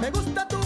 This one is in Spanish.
Me gusta tu